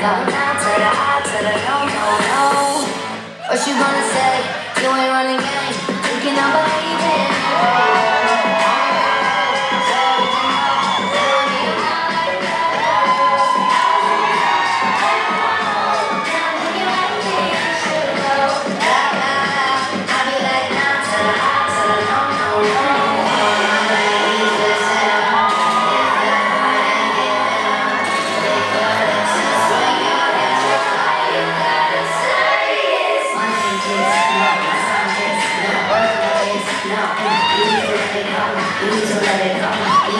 now to the I to the no, no, no. What you gonna say? You ain't running games. No, you need to let it. You need to.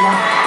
고맙습니다.